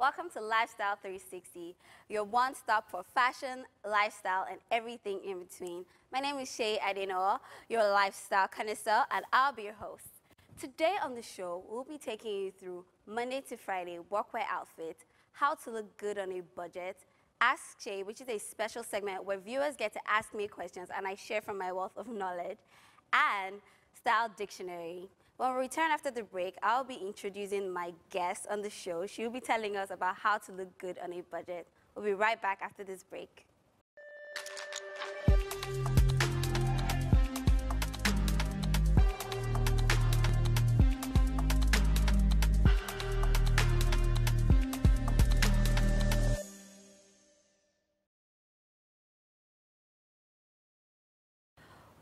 Welcome to Lifestyle 360, your one stop for fashion, lifestyle, and everything in between. My name is Shay Adenoa, your lifestyle connoisseur, and I'll be your host. Today on the show, we'll be taking you through Monday to Friday workwear outfits, how to look good on a budget, Ask Shay, which is a special segment where viewers get to ask me questions and I share from my wealth of knowledge, and Style Dictionary. When we return after the break, I'll be introducing my guest on the show. She'll be telling us about how to look good on a budget. We'll be right back after this break.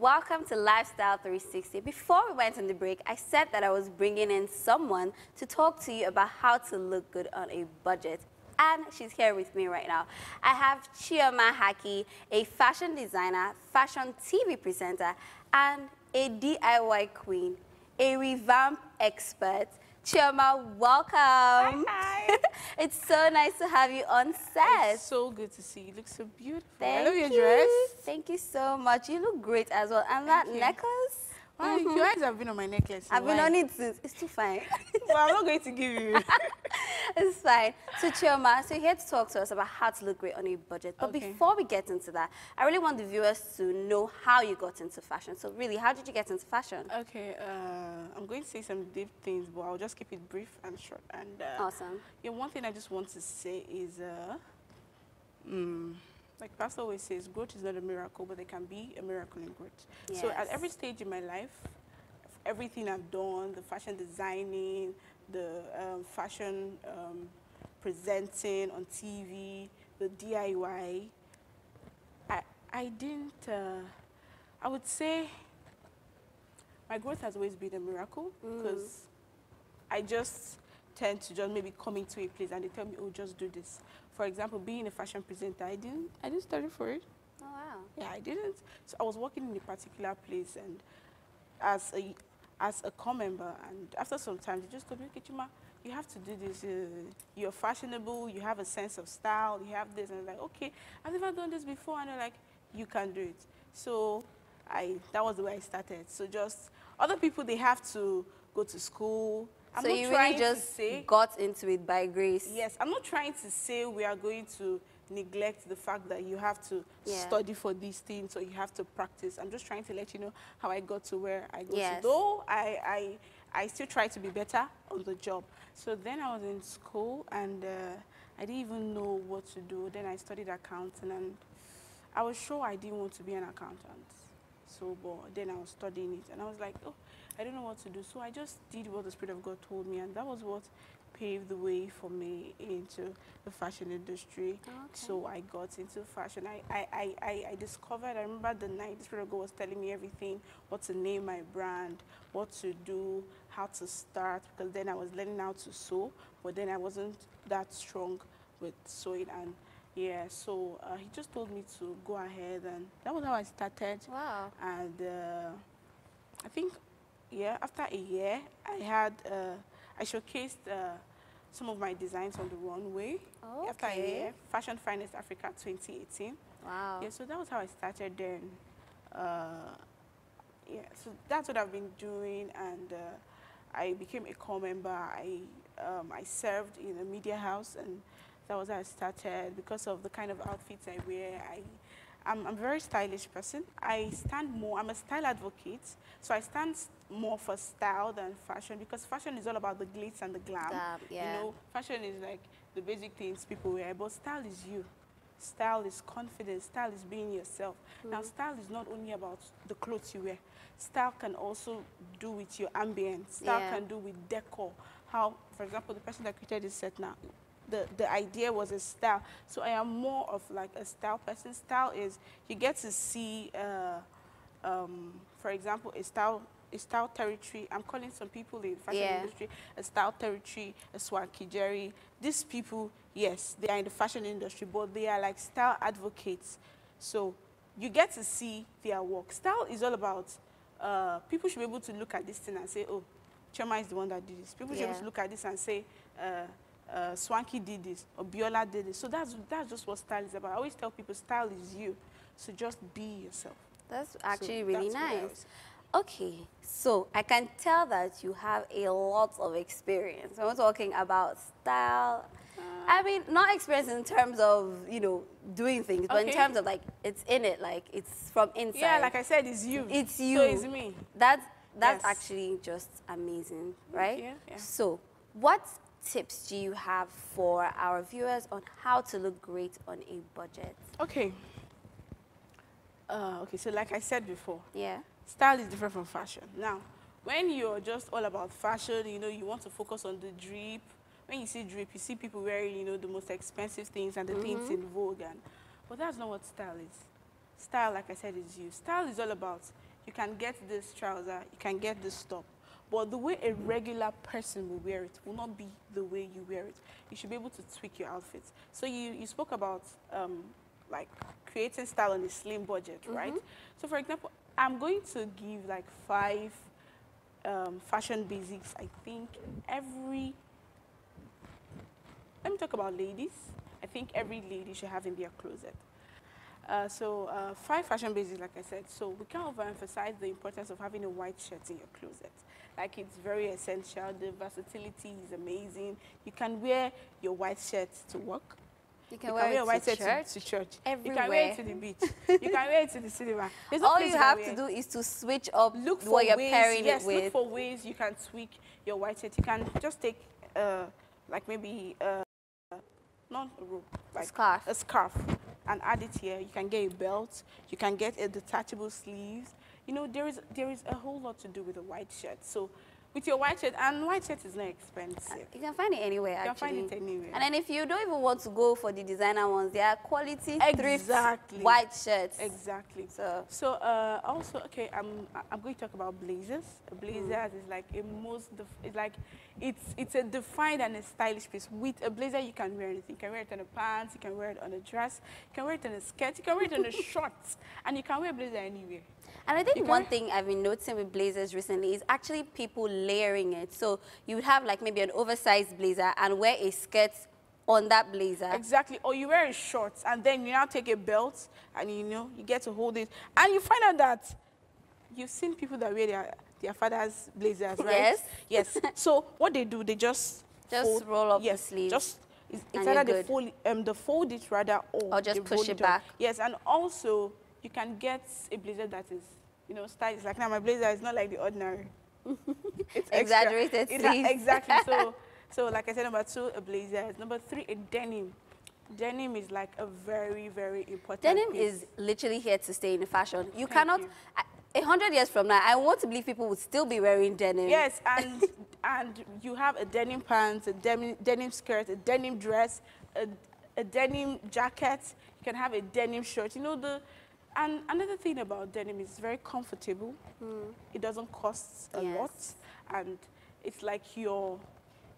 Welcome to Lifestyle 360. Before we went on the break, I said that I was bringing in someone to talk to you about how to look good on a budget. And she's here with me right now. I have Chioma Haki, a fashion designer, fashion TV presenter, and a DIY queen, a revamp expert, Chioma, welcome. Hi, hi. it's so nice to have you on set. It's so good to see you. You look so beautiful. Thank I love your you. dress. Thank you so much. You look great as well. And that you. necklace? Why? Mhm. You guys have been on my necklace. I've been on it since. It's too fine. Well, I'm not going to give you. it's fine. So Chioma, so you're here to talk to us about how to look great on a budget. But Okay. before we get into that, I really want the viewers to know how you got into fashion. So really, how did you get into fashion? okay, uh, I'm going to say some deep things, but I'll just keep it brief and short. And uh, Awesome. yeah, one thing I just want to say is, uh, mm, like Pastor always says, growth is not a miracle, but there can be a miracle in growth. So at every stage in my life, everything I've done, the fashion designing, the um, fashion um, presenting on TV, the DIY, I, I didn't, uh, I would say my growth has always been a miracle Mm. because I just tend to just maybe come into a place and they tell me, oh, just do this. For example, being a fashion presenter, I didn't, I didn't study for it. Oh, wow. Yeah, I didn't. So I was working in a particular place and as a as a core member and after some time they just told me, okay, Chioma, you have to do this. Uh, you're fashionable, you have a sense of style, you have this and I'm like, okay, I've never done this before and they're like, you can do it. So I that was the way I started. So just other people they have to go to school. I'm so you really just say got into it by grace. Yes, I'm not trying to say we are going to neglect the fact that you have to Yeah. study for these things or you have to practice. I'm just trying to let you know how I got to where I got Yes. to. Though I, I, I still try to be better on the job. So then I was in school and uh, I didn't even know what to do. Then I studied accounting and I was sure I didn't want to be an accountant. So, but then I was studying it and I was like, oh, I don't know what to do. So I just did what the Spirit of God told me, and that was what paved the way for me into the fashion industry. Okay. So I got into fashion. I, I, I, I, I discovered, I remember the night the Spirit of God was telling me everything, what to name my brand, what to do, how to start, because then I was learning how to sew, but then I wasn't that strong with sewing. And yeah, so uh, he just told me to go ahead, and that was how I started Wow. and uh, I think yeah after a year I had uh, I showcased uh, some of my designs on the runway. After a year Fashion Finest Africa 2018 Wow. yeah so that was how I started then. Uh, yeah so that's what I've been doing and uh, I became a core member. I um, I served in a media house and that was how I started. Because of the kind of outfits I wear I I'm, I'm a very stylish person. I stand more, I'm a style advocate, so I stand more for style than fashion because fashion is all about the glitz and the glam. Glam, yeah. You know, fashion is like the basic things people wear, but style is you. Style is confidence, style is being yourself. Hmm. Now, style is not only about the clothes you wear. Style can also do with your ambience. Style Yeah. can do with decor. How, for example, the person that created this set now, the, the idea was a style. So I am more of like a style person. Style is you get to see, uh, um, for example, a style a style territory. I'm calling some people in fashion Yeah. industry a style territory, a swanky jerry. These people, yes, they are in the fashion industry, but they are like style advocates. So you get to see their work. Style is all about uh, people should be able to look at this thing and say, oh, Chioma is the one that did this. People should be able to look at this and say, uh, uh, Swanky did this, or Biola did this. So that's, that's just what style is about. I always tell people style is you. So just be yourself. That's actually So really that's nice. Okay, so I can tell that you have a lot of experience. When we're talking about style, Uh, I mean, not experience in terms of, you know, doing things, but in terms of like, it's in it, like, it's from inside. Yeah, like I said, it's you. It's you. So it's me. That's, that's Yes. actually just amazing, right? you, yeah. So, what tips do you have for our viewers on how to look great on a budget? Okay. Uh, okay, so like I said before, Yeah. style is different from fashion. Now, when you're just all about fashion, you know, you want to focus on the drip. When you see drip, you see people wearing, you know, the most expensive things and the things in vogue. And, but that's not what style is. Style, like I said, is you. Style is all about you can get this trouser, you can get this top. But the way a regular person will wear it will not be the way you wear it. You should be able to tweak your outfits. So you, you spoke about um, like creating style on a slim budget, right? So for example, I'm going to give like five um, fashion basics. I think every. Let me talk about ladies. I think every lady should have in their closet. Uh, so uh, five fashion basics, like I said. So we can't overemphasize the importance of having a white shirt in your closet. Like it's very essential. The versatility is amazing. You can wear your white shirt to work. You You can wear, your it white to shirt church. to, to church. You can wear it to the beach. you can wear it to the cinema. No All you have to do is to switch up look for what you're ways, pairing yes, it with. look for ways you can tweak your white shirt. You can just take, uh, like maybe, uh, not a rope, like scarf. a scarf, and add it here. You can get a belt. You can get a detachable sleeves. You know, there is there is a whole lot to do with a white shirt. So, with your white shirt, and white shirt is not expensive. You can find it anywhere, You can find it anywhere. And then if you don't even want to go for the designer ones, they are quality Exactly. thrift white shirts. Exactly. So So uh, also, okay, I'm I'm going to talk about blazers. Blazers blazer is like a most, it's like it's it's a defined and a stylish piece. With a blazer, you can wear anything. You can wear it on a pants, you can wear it on a dress, you can wear it on a skirt, you can wear it on a shorts, and you can wear a blazer anywhere. And I think one thing I've been noticing with blazers recently is actually people layering it. So you would have like maybe an oversized blazer and wear a skirt on that blazer. Exactly. Or you wear a shorts, and then you now take a belt, and you know you get to hold it, and you find out that you've seen people that wear their their father's blazers, right? Yes. Yes. so what they do, they just Just roll up the yes, sleeves, Just it's, it's either they fold um they fold it rather or Or just push roll it back. Yes, and also you can get a blazer that is you know stylish. Like now my blazer is not like the ordinary. it's. Exaggerated sleeves. exactly. So so like I said, number two, a blazer. Number three, a denim. Denim is like a very very important. Denim piece. is literally here to stay in fashion. You Thank cannot, you. a hundred years from now, I want to believe people would still be wearing denim. Yes, and and you have a denim pants, a denim, denim skirt, a denim dress, a, a denim jacket. You can have a denim shirt. You know the, and another thing about denim is very comfortable. Hmm. It doesn't cost a. Yes. lot, and it's like your,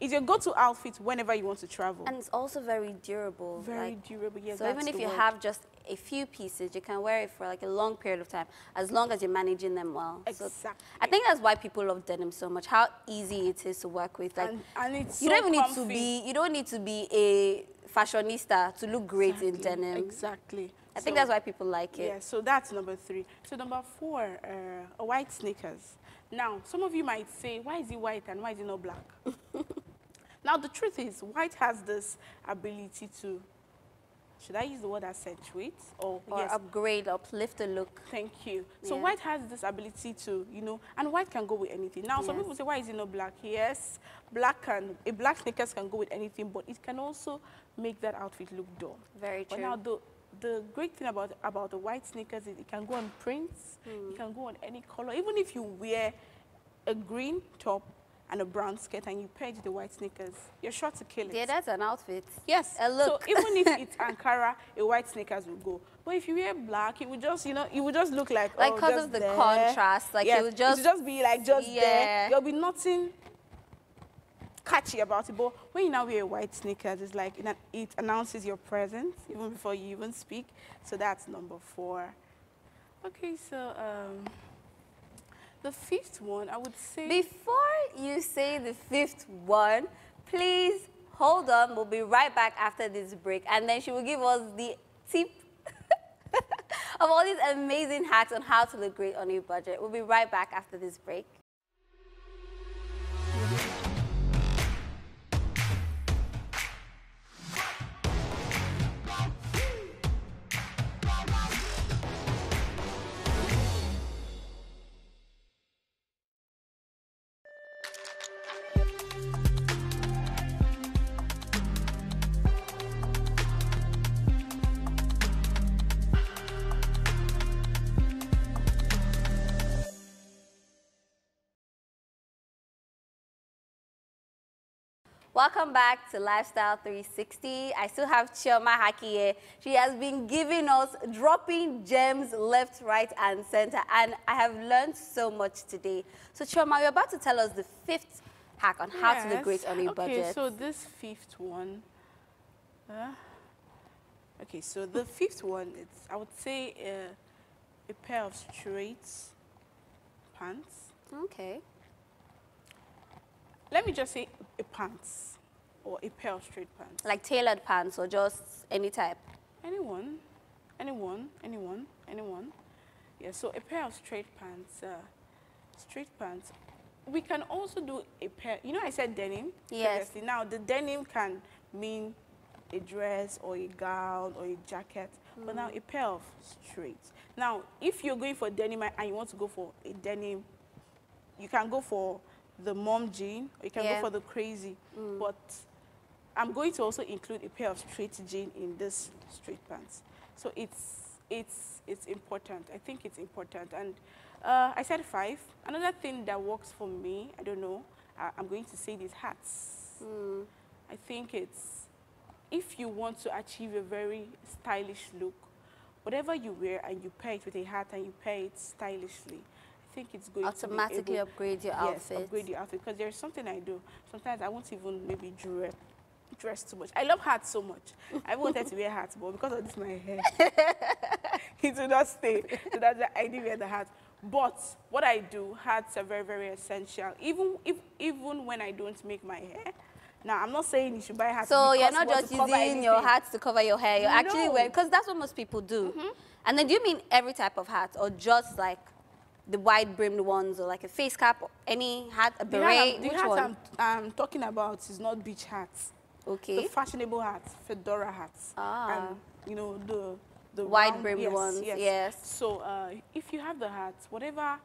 it's your go-to outfit whenever you want to travel. And it's also very durable. very like, durable. Yes, so even if you word. have just a few pieces, you can wear it for like a long period of time, as long as you're managing them well. So exactly. I think that's why people love denim so much. How easy it is to work with. Like and, and it's you so don't even need to be. You don't need to be a fashionista to look great in denim. Exactly. I think that's why people like it. Yeah, so that's number three. So number four, uh, white sneakers. Now, some of you might say, why is it white and why is it not black? now, the truth is, white has this ability to, should I use the word accentuate? Or, Or yes, upgrade, uplift the look. thank you. So Yeah. white has this ability to, you know, and white can go with anything. Now, some Yes. people say, why is it not black? Yes, black can, a black sneakers can go with anything, but it can also make that outfit look dull. Very true. But now the the great thing about about the white sneakers is it can go on prints, Hmm. it can go on any color. Even if you wear a green top and a brown skirt and you pair it the white sneakers, you're sure to kill it. yeah, that's an outfit. yes. a look. So even if it's Ankara, a white sneakers will go. But if you wear black, it would just you know it would just look like Like oh, because of the there. contrast, like yes, it would just would just be like just yeah. there. There'll be nothing catchy about it. But when you now wear white sneakers, it's like it, it announces your presence even before you even speak. So that's number four. Okay, so um, the fifth one, I would say. Before you say the fifth one, please hold on. We'll be right back after this break. And then she will give us the tip of all these amazing hacks on how to look great on your budget. We'll be right back after this break. Welcome back to Lifestyle 360. I still have Chioma Haki here. She has been giving us, dropping gems left, right, and center. And I have learned so much today. So Chioma, you're about to tell us the fifth hack on how yes. to look great on a okay, budget. Okay, so this fifth one, uh, okay, so the fifth one, it's, I would say uh, a pair of straight pants. Okay let me just say a pants or a pair of straight pants. Like tailored pants or just any type? Anyone, anyone, anyone, anyone. Yeah, so a pair of straight pants, uh, straight pants. We can also do a pair, you know I said denim? Yes. Previously. Now the denim can mean a dress or a gown or a jacket, mm. but now mm. a pair of straight. Now, if you're going for denim and you want to go for a denim, you can go for the mom jean, or you can yeah. go for the crazy. Mm. But I'm going to also include a pair of straight jean in this straight pants. So it's, it's, it's important. I think it's important. And uh, I said five. Another thing that works for me, I don't know, I, am going to say these hats. Mm. I think it's, if you want to achieve a very stylish look, whatever you wear and you pair it with a hat and you pair it stylishly, think it's going automatically to upgrade your yes, outfit. upgrade your outfit because there's something I do. Sometimes I won't even maybe dress dress too much. I love hats so much. I wanted to wear hats, but because of this my hair, it will not stay. So that's why I didn't wear the hat. But what I do, hats are very, very essential. Even if even when I don't make my hair. Now, I'm not saying you should buy hats. So you're not just using your hats to cover your hair. You're no. actually wearing, because that's what most people do. Mm -hmm. And then do you mean every type of hat or just like the wide brimmed ones or like a face cap, any hat, a beret? The hat, the hat I'm, I'm, talking about is not beach hats. Okay. The fashionable hats, fedora hats. Ah. And, you know, the, the wide brimmed yes, ones, yes. yes. So uh, if you have the hats, whatever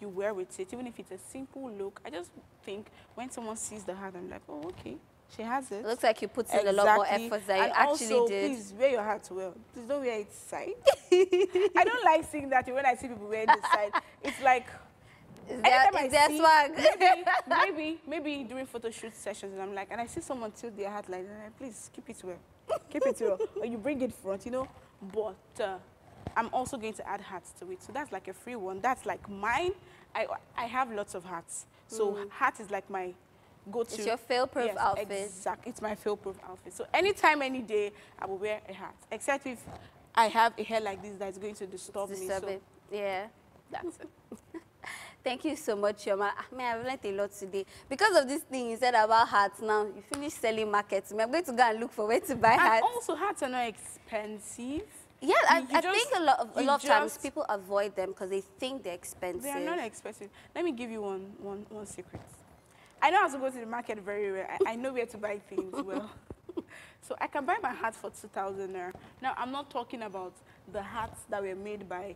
you wear with it, even if it's a simple look, I just think when someone sees the hat, I'm like, oh, okay. She has it. it looks like you put in exactly. a lot more effort than and you actually also, did. please wear your hat well. Please don't wear it side. I don't like seeing that when I see people wearing the side. It's like is that, is that swag? maybe, maybe, maybe during photo shoot sessions, and I'm like, and I see someone tilt their hat like, please keep it well, keep it well, or you bring it front, you know. But uh, I'm also going to add hats to it, so that's like a free one. That's like mine. I I have lots of hats, so mm. hat is like my go to. It's your fail-proof yes, outfit. Exactly. It's my fail-proof outfit. So anytime, any day, I will wear a hat. Except if I have a hair like this that's going to disturb, disturb me. So it. Yeah. That's it. Thank you so much, Yoma. Ah, I mean, I've learned a lot today. Because of this thing you said about hats now, you finish selling markets. I'm going to go and look for where to buy and hats. also, hats are not expensive. Yeah, I, I just, think a lot of, a lot of times people avoid them because they think they're expensive. They are not expensive. Let me give you one, one, one secret. I know how to go to the market very well. I, I know where to buy things well. so I can buy my hat for 2,000 naira. Now, I'm not talking about the hats that were made by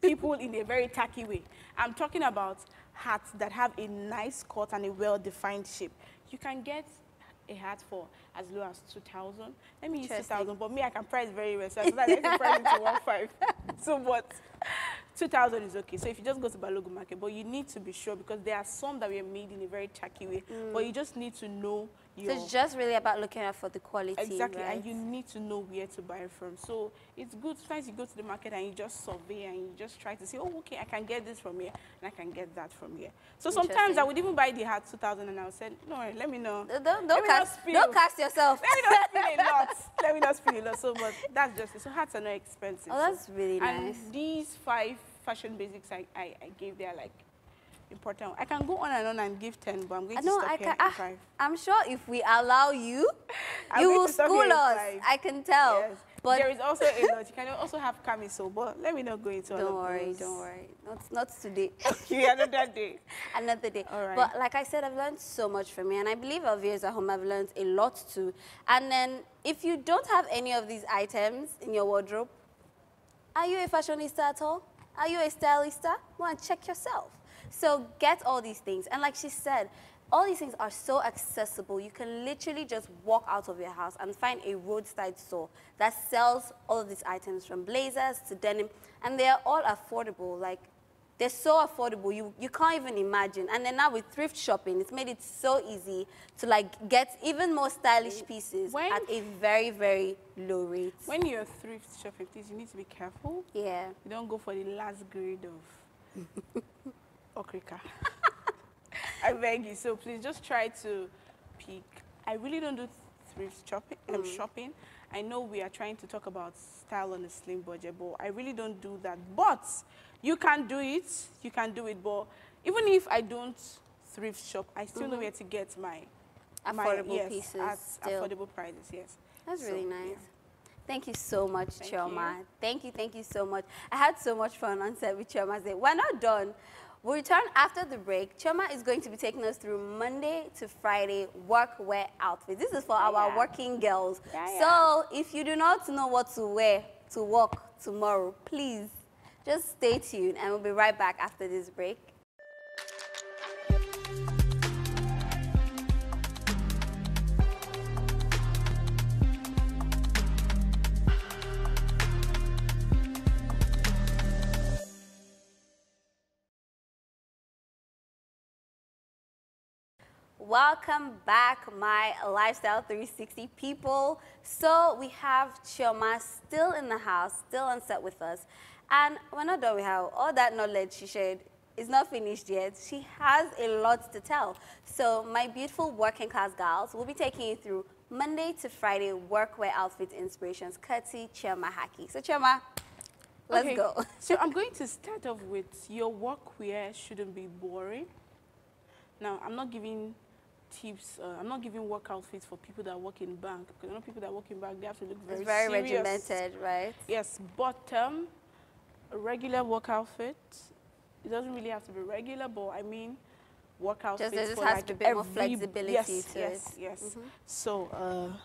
people in a very tacky way. I'm talking about hats that have a nice cut and a well-defined shape. You can get a hat for as low as 2,000. Let me use 2,000, but me, I can price very well. So I can price it to 1,500. So, but 2,000 is okay. So if you just go to Balogun Market, but you need to be sure because there are some that were made in a very tacky way. Mm. But you just need to know your... So it's just really about looking out for the quality, Exactly, right? and you need to know where to buy from. So it's good. Sometimes you go to the market and you just survey and you just try to say, oh, okay, I can get this from here and I can get that from here. So sometimes I would even buy the hat 2,000 and I would say, no, let me know. Don't, don't, cast, don't cast yourself. Let me not spend a lot. Let spend a lot. So, but that's just it. So hats are not expensive. Oh, that's so, really nice. And these five fashion basics I, I, I gave there like important. I can go on and on and give 10, but I'm going I to stop I here can. at I, five. I'm sure if we allow you, you will school us. I can tell. Yes. But there is also a lot. You can also have camisole, but let me not go into all don't worry, those. don't worry. Not not today. yeah, another day. Another day. All right. But like I said, I've learned so much from you, and I believe our viewers at home have learned a lot too. And then, if you don't have any of these items in your wardrobe, are you a fashionista at all? Are you a stylista? Go and check yourself. So get all these things. And like she said, all these things are so accessible. You can literally just walk out of your house and find a roadside store that sells all of these items from blazers to denim. And they are all affordable. Like, they're so affordable, you, you can't even imagine. And then now with thrift shopping, it's made it so easy to like get even more stylish pieces When- at a very, very low rate. When you're thrift shopping, please, you need to be careful. yeah. You don't go for the last grade of okrika. I beg you. So please just try to pick. I really don't do thrift shopping. Um, Mm. shopping. I know we are trying to talk about style on a slim budget, but I really don't do that. But you can do it. You can do it. But even if I don't thrift shop, I still know where to get my my- Mm-hmm. Affordable yes, pieces at still. affordable prices. Yes. That's So, really yeah. nice. Thank you so much, Thank Chioma. you. Thank you, thank you so much. I had so much fun on set with today. We're not done. We'll return after the break. Chioma is going to be taking us through Monday to Friday workwear outfits. This is for our Yeah. working girls. Yeah, So if you do not know what to wear to work tomorrow, please just stay tuned and we'll be right back after this break. Welcome back, my Lifestyle 360 people. So we have Chioma still in the house, still on set with us. And we're not done with her. All that knowledge she shared is not finished yet. She has a lot to tell. So my beautiful working class gals will be taking you through Monday to Friday workwear outfit inspirations, courtesy Chioma Haki. So Chioma, let's Okay, go. so I'm going to start off with your workwear shouldn't be boring. Now, I'm not giving tips, uh, I'm not giving work outfits for people that work in bank, because I know people that work in bank, they have to look very It's very serious. regimented, right? Yes, but um, a regular work outfit, it doesn't really have to be regular, but I mean, work outfits there just for has like to be a bit more every- flexibility yes, to yes, it. Mm-hmm. So uh,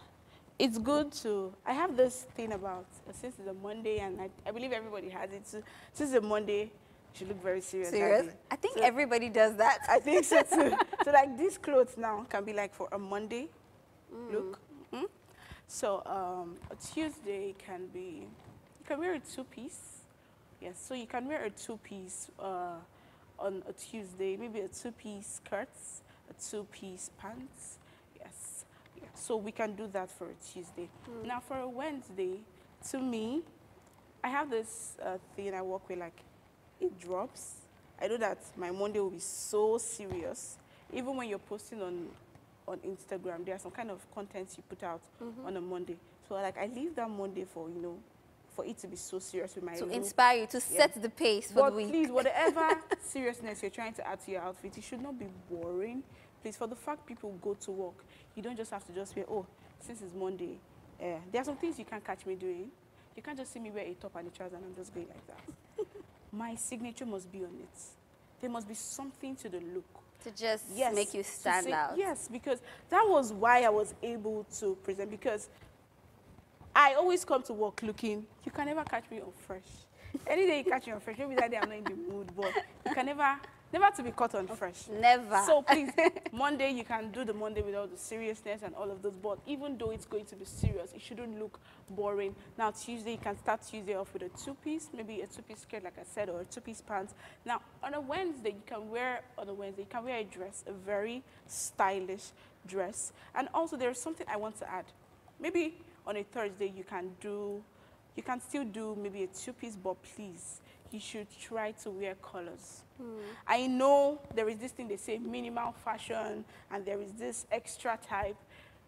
it's good to. I have this thing about uh, since it's a Monday, and I, I believe everybody has it. So, since it's a Monday, you looked very serious. Serious? day. I think So- everybody does that. I think so too. so like these clothes now can be like for a Monday Mm. look. mhm. So um, a Tuesday can be, you can wear a two-piece. Yes, so you can wear a two-piece uh, on a Tuesday, maybe a two-piece skirts, a two-piece pants. Yes, yeah. So we can do that for a Tuesday. Mm. Now for a Wednesday, to me, I have this uh, thing I work with, like it drops. I know that my Monday will be so serious. Even when you're posting on on Instagram, there are some kind of content you put out Mm-hmm. on a Monday. So like I leave that Monday for you know, for it to be so serious with my to look. inspire you, to Yeah. set the pace for But the week. please, whatever seriousness you're trying to add to your outfit, it should not be boring. Please, for the fact people go to work, you don't just have to just wear, oh, since it's Monday, uh, there are some things you can't catch me doing. You can't just see me wear a top and a trouser and I'm just going like that. My signature must be on it. There must be something to the look. to just Yes. make you stand say- out. Yes, because that was why I was able to present because I always come to work looking, you can never catch me on fresh. Any day you catch me on fresh, maybe that day I'm not in the mood, but you can never, never to be caught on fresh. Never. So please, Monday you can do the Monday without the seriousness and all of those. But even though it's going to be serious, it shouldn't look boring. Now Tuesday you can start Tuesday off with a two-piece, maybe a two-piece skirt, like I said, or a two-piece pants. Now on a Wednesday you can wear on a Wednesday you can wear a dress, a very stylish dress. And also there's something I want to add. Maybe on a Thursday you can do, you can still do maybe a two-piece, but please you should try to wear colors. Hmm. I know there is this thing they say minimal fashion and there is this extra type.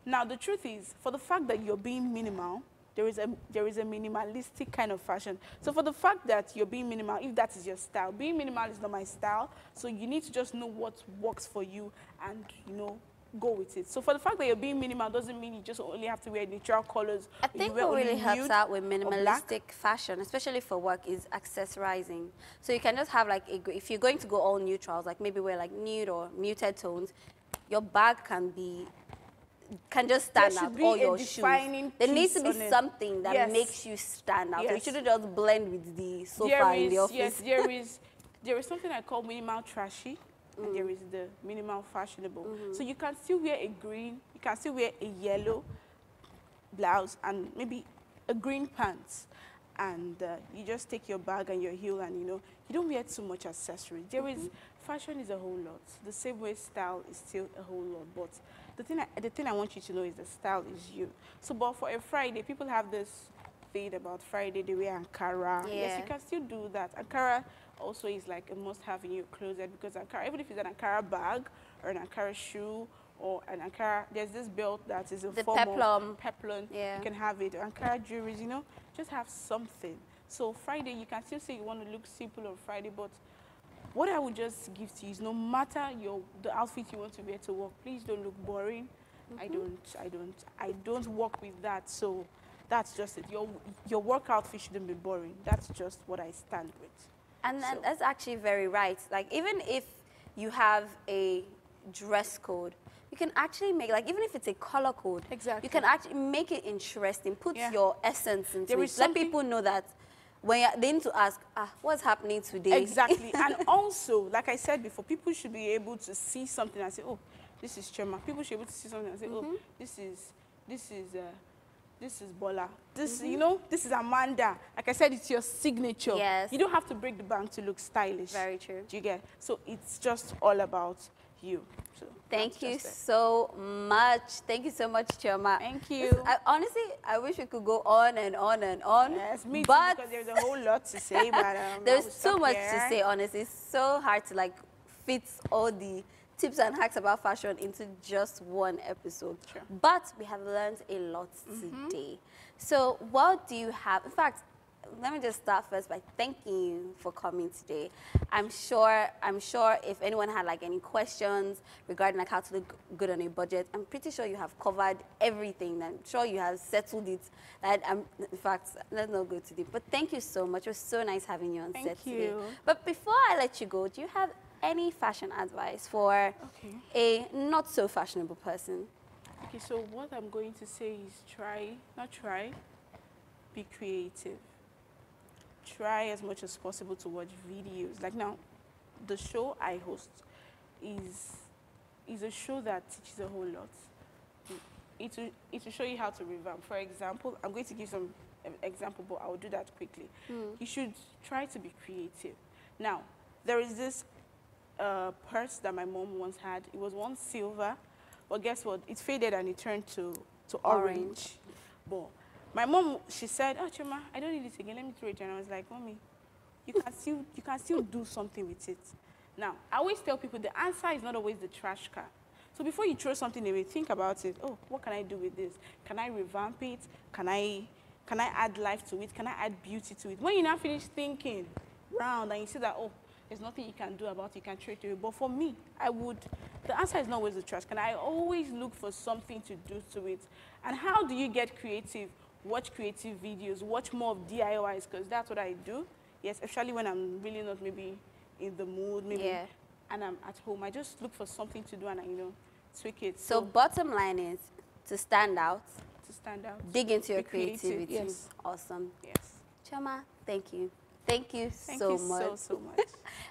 Now the truth is, for the fact that you're being minimal, there is a there is a minimalistic kind of fashion. So for the fact that you're being minimal, if that is your style, being minimal is not my style. So you need to just know what works for you and you know go with it. So for the fact that you're being minimal doesn't mean you just only have to wear neutral colors. I think what really helps out with minimalistic fashion, especially for work, is accessorizing. So you can just have like, a, if you're going to go all neutrals, like maybe wear like nude or muted tones, your bag can be can just stand out all your shoes. There needs to be something that yes. makes you stand out. Yes. So you shouldn't just blend with the sofa there in is, the office. Yes, there is there is something I call minimal trashy. Mm. And there is the minimal fashionable. Mm -hmm. So you can still wear a green, you can still wear a yellow blouse and maybe a green pants. And uh, you just take your bag and your heel and, you know, you don't wear too much accessories. There mm -hmm. is, mm-hmm. fashion is a whole lot. The same way style is still a whole lot. But the thing, I, the thing I want you to know is the style is you. So, but for a Friday, people have this thing about Friday, the wear Ankara. Yeah. Yes, you can still do that. Ankara also is like a must-have in your closet because Ankara, even if it's an Ankara bag or an Ankara shoe or an Ankara, there's this belt that is a the form peplum. of peplum. Yeah. You can have it. Ankara jewelry, you know, just have something. So Friday, you can still say you want to look simple on Friday, but what I would just give to you is no matter your the outfit you want to wear to work, please don't look boring. Mm -hmm. I don't, I don't, I don't work with that. So that's just it. Your your work outfit shouldn't be boring. That's just what I stand with. And so. that's actually very right. Like even if you have a dress code, you can actually make like even if it's a color code, exactly. You can actually make it interesting. Put yeah. your essence into there it. Let people know that when they need to ask, ah, what's happening today? Exactly. and also, like I said before, people should be able to see something and say, oh, this is Chioma. People should be able to see something and say, mm -hmm. oh, mm-hmm. this is, this is, uh, this is Bola. This, mm -hmm. you know, this is Amanda. Like I said, it's your signature. Yes. You don't have to break the bank to look stylish. Very true. Do you get? So it's just all about you. So Thank you so much. Thank you so much, Chioma. Thank you. I, honestly, I wish we could go on and on and on. Yes, me but too, because there's a whole lot to say. But um, there's so much here. to say. Honestly, it's so hard to like fit all the tips and hacks about fashion into just one episode. Sure. But we have learned a lot mm -hmm. today. So what do you have? In fact, let me just start first by thanking you for coming today. I'm sure, I'm sure if anyone had like any questions regarding like how to look good on a budget, I'm pretty sure you have covered everything. I'm sure you have settled it. That I'm, in fact, let's not go too deep. But thank you so much. It was so nice having you on thank set you. today. But before I let you go, do you have any fashion advice for okay. a not so fashionable person? Okay, so what I'm going to say is try, not try, be creative try as much as possible to watch videos. Like now, the show I host is is a show that teaches a whole lot. It will, it will show you how to revamp. For example, I'm going to give some example, but I will do that quickly. Mm. You should try to be creative. Now, there is this uh, purse that my mom once had. It was once silver, but guess what? It faded and it turned to, to orange. orange. But my mom, she said, oh, Chioma, I don't need it again. Let me throw it. And I was like, Mommy, you can still, you can still do something with it. Now, I always tell people the answer is not always the trash can. So before you throw something away, think about it. Oh, what can I do with this? Can I revamp it? Can I, can I add life to it? Can I add beauty to it? When you now finish thinking round and you see that, oh, there's nothing you can do about it, you can trade it. But for me, I would, the answer is not always the trash can. I always look for something to do to it. And how do you get creative? watch creative videos, watch more of DIYs because that's what I do. Yes, especially when I'm really not maybe in the mood, maybe, yeah. and I'm at home. I just look for something to do and I, you know, tweak it. So, so bottom line is to stand out. To stand out. Dig into your creativity. Creative, yes. Awesome. Yes. Chioma, thank you. Thank you thank so you much. so, so much.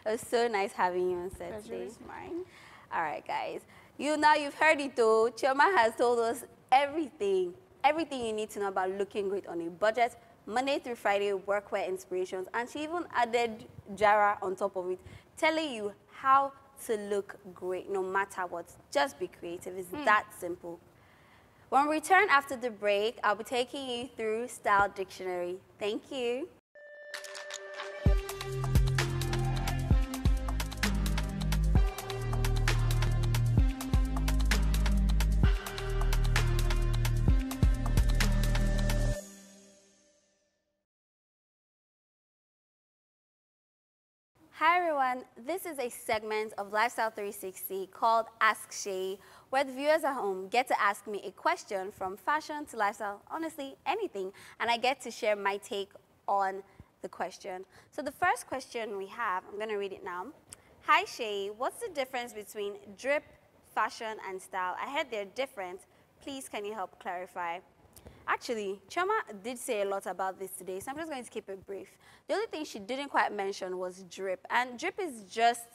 It was so nice having you on set today. mine. All right, guys. You now you've heard it though. Chioma has told us everything everything you need to know about looking great on a budget, Monday through Friday workwear inspirations, and she even added Jara on top of it, telling you how to look great no matter what. Just be creative. It's mm. that simple. When we return after the break, I'll be taking you through Style Dictionary. Thank you. Hi everyone, this is a segment of Lifestyle 360 called Ask Shay, where the viewers at home get to ask me a question from fashion to lifestyle, honestly, anything, and I get to share my take on the question. So the first question we have, I'm to read it now. Hi Shay, what's the difference between drip, fashion, and style? I heard they're different. Please, can you help clarify? Actually, Chioma did say a lot about this today, so I'm just going to keep it brief. The only thing she didn't quite mention was drip, and drip is just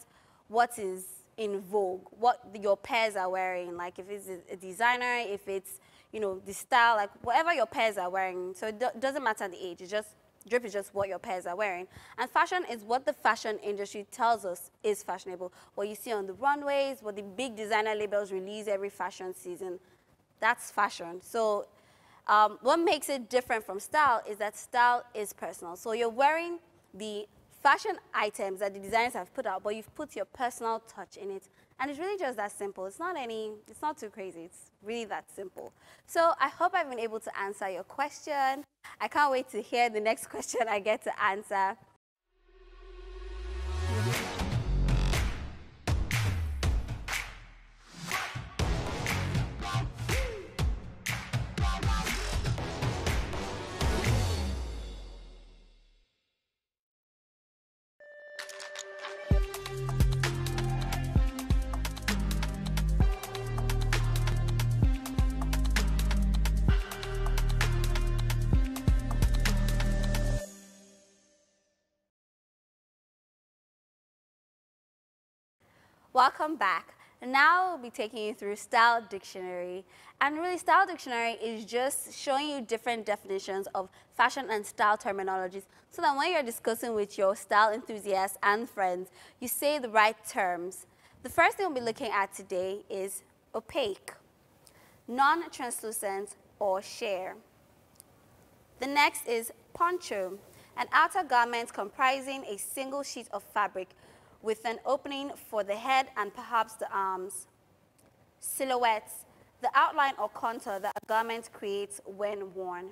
what is in vogue, what your pairs are wearing, like if it's a designer, if it's, you know, the style, like whatever your pairs are wearing. So it do doesn't matter the age, it's just, drip is just what your pairs are wearing. And fashion is what the fashion industry tells us is fashionable. What you see on the runways, what the big designer labels release every fashion season, that's fashion. So um, what makes it different from style is that style is personal. So you're wearing the fashion items that the designers have put out, but you've put your personal touch in it. And it's really just that simple. It's not any, it's not too crazy. It's really that simple. So I hope I've been able to answer your question. I can't wait to hear the next question I get to answer. Welcome back. Now we'll be taking you through Style Dictionary. And really, Style Dictionary is just showing you different definitions of fashion and style terminologies so that when you're discussing with your style enthusiasts and friends, you say the right terms. The first thing we'll be looking at today is opaque, non-translucent, or sheer. The next is poncho, an outer garment comprising a single sheet of fabric with an opening for the head and perhaps the arms. Silhouettes, the outline or contour that a garment creates when worn.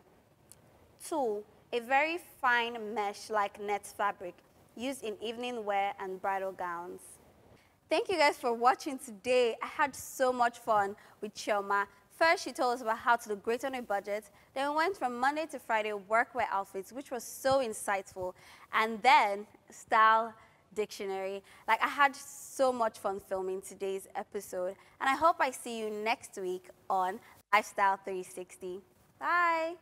Tulle, a very fine mesh-like net fabric used in evening wear and bridal gowns. Thank you guys for watching today. I had so much fun with Chioma. First, she told us about how to look great on a budget. Then we went from Monday to Friday workwear outfits, which was so insightful. And then style dictionary. Like I had so much fun filming today's episode and I hope I see you next week on Lifestyle 360. Bye.